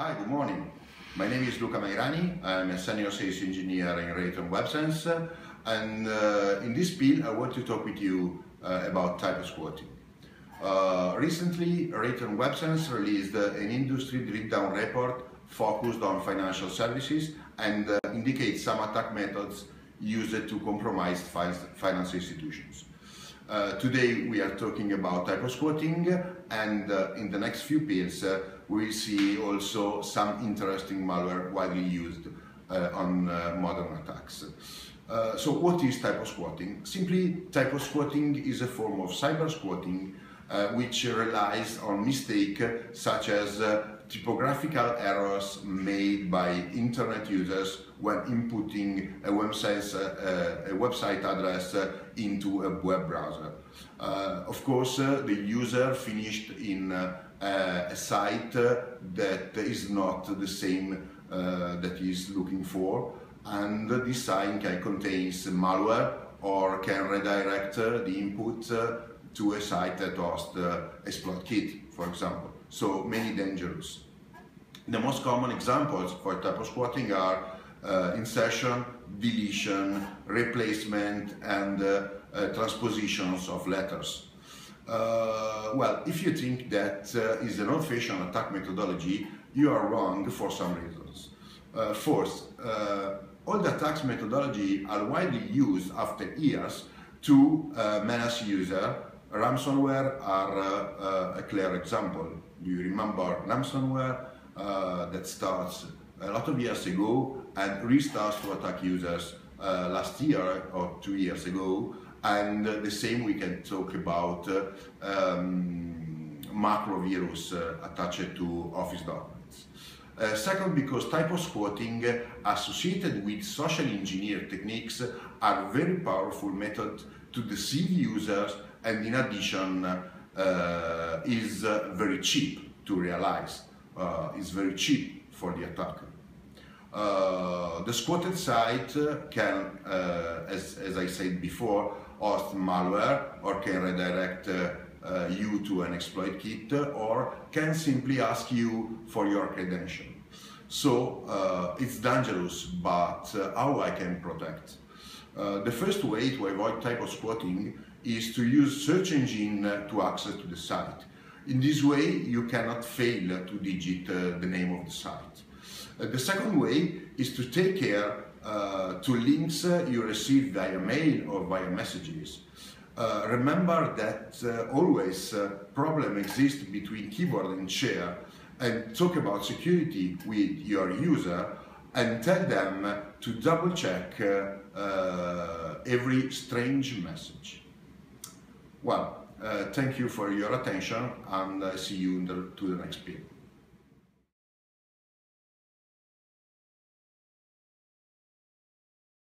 Hi, good morning. My name is Luca Mairani. I'm a senior sales engineer in Raytheon WebSense. And uh, in this spiel, I want to talk with you uh, about typo squatting. Uh, recently, Raytheon WebSense released an industry drill down report focused on financial services and uh, indicates some attack methods used to compromise finance institutions. Uh, today we are talking about typo squatting and uh, in the next few pills uh, we see also some interesting malware widely used uh, on uh, modern attacks. Uh, so what is typo squatting? Simply typo squatting is a form of cyber squatting which relies on mistakes such as typographical errors by internet users when inputting a website, uh, a website address uh, into a web browser. Uh, of course, uh, the user finished in uh, a site that is not the same that he's looking for, and this site can contains malware or can redirect the input to a site that hosts the exploit kit, for example. So many dangerous. The most common examples for typo squatting are uh, insertion, deletion, replacement, and uh, uh, transpositions of letters. Uh, well, if you think that uh, is an old-fashioned attack methodology, you are wrong for some reasons. Uh, first, all the attacks methodology are widely used after years to menace user. Ransomware are a clear example. Do you remember ransomware that starts a lot of years ago and restarts to attack users uh, last year or two years ago. And uh, the same we can talk about uh, um, macro virus uh, attached to Office documents. Uh, second, because typo squatting associated with social engineer techniques are very powerful method to deceive users and in addition uh, is very cheap to realize. Is very cheap for the attacker. Uh, the squatted site can, uh, as, as I said before, host malware or can redirect uh, uh, you to an exploit kit or can simply ask you for your credential. So uh, it's dangerous, but how I can protect? the first way to avoid typo squatting is to use search engine to access to the site. In this way, you cannot fail to digit the name of the site. Uh, the second way is to take care uh, to links uh, you receive via mail or via messages. Uh, remember that uh, always uh, problem exists between keyboard and chair and talk about security with your user and tell them to double check every strange message. Well, Uh, thank you for your attention and see you the, to the next video.